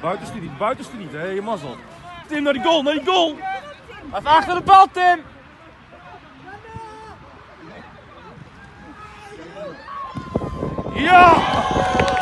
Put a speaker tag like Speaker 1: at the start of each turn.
Speaker 1: Buitenste niet, buitenste niet. Hé, je mazzel. Tim, naar die goal, naar die goal.
Speaker 2: Even achter de bal, Tim!
Speaker 1: Ja!